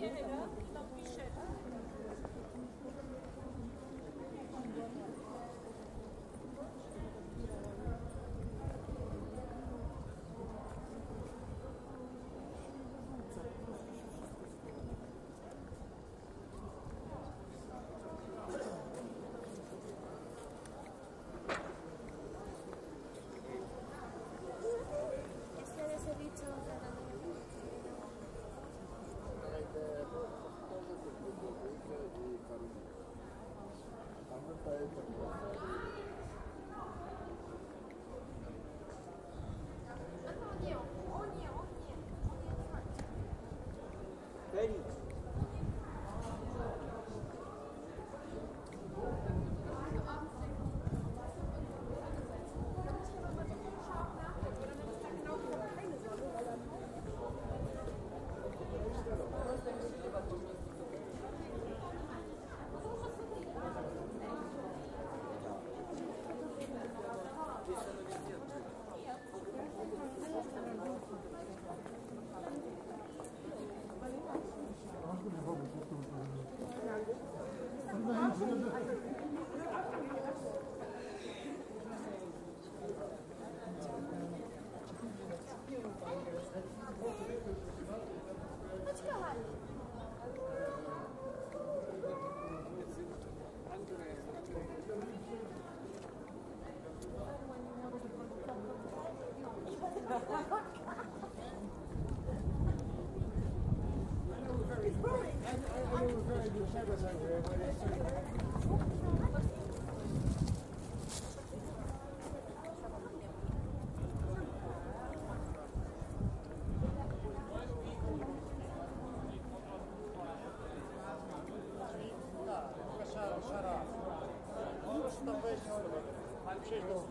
Yeah. Non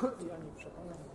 对呀，你不说吗？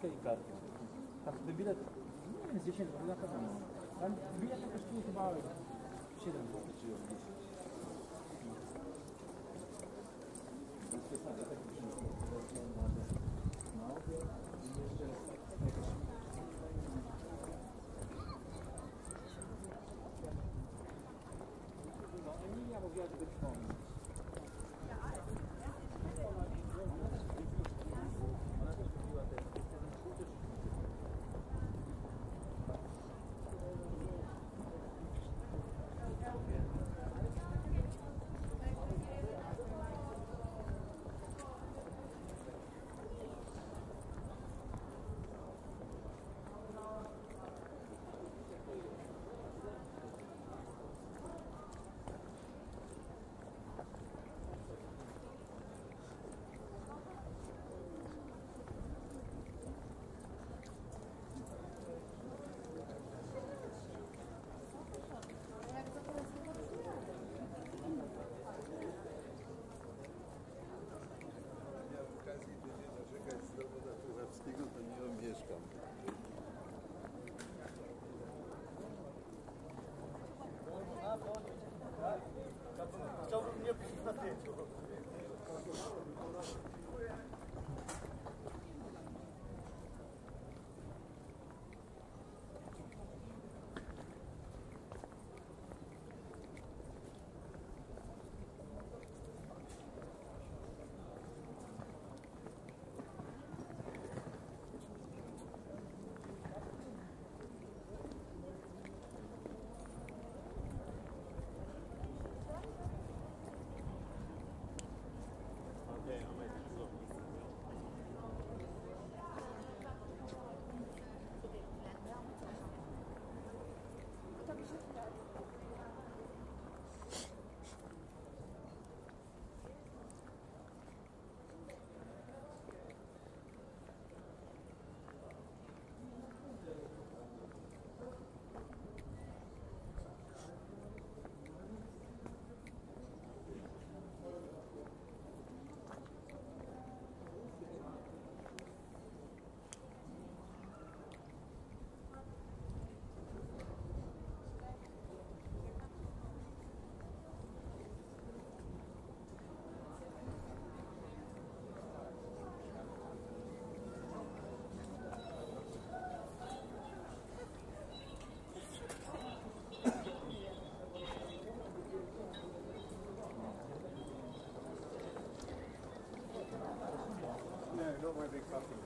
kartkę i kartkę. Tak, Każdy bilet, nie wiem, z 10 zł na pewno. Tam bilet kosztuje chyba 7 zł czy 10. Emilia mówiła, żeby przypomnieć. still my big customer.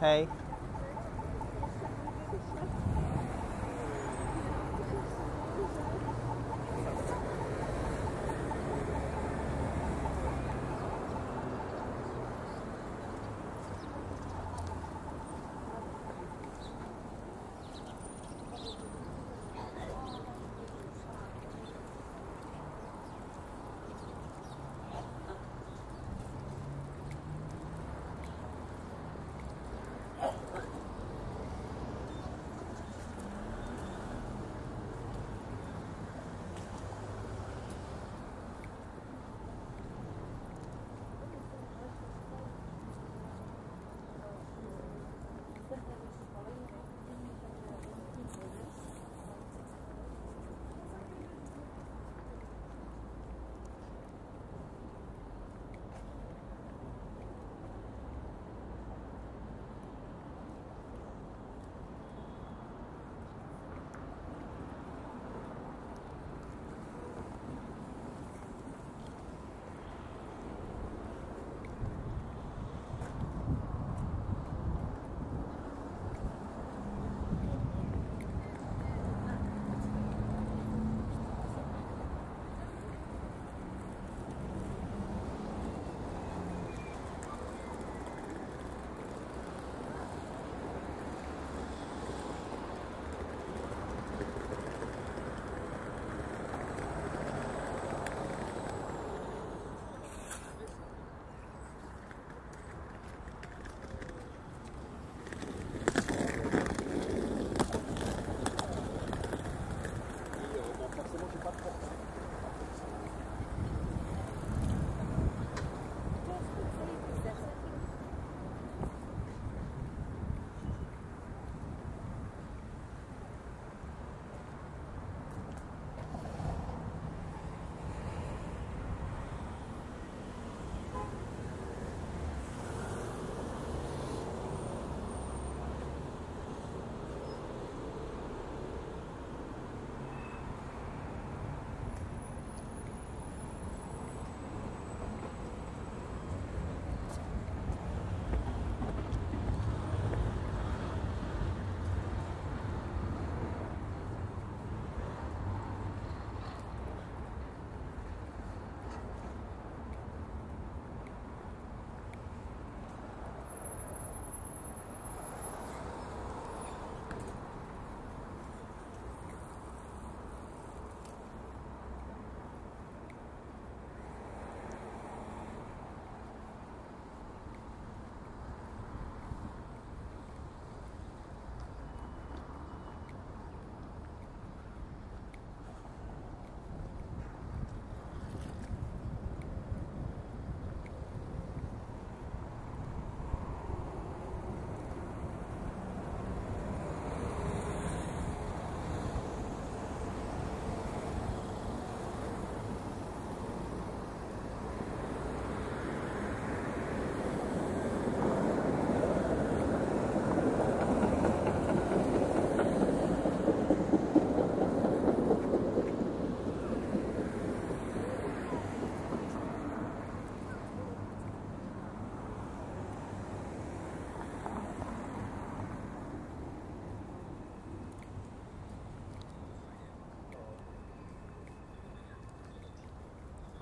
嗨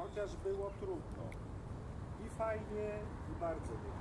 chociaż było trudno. I fajnie, i bardzo fajnie.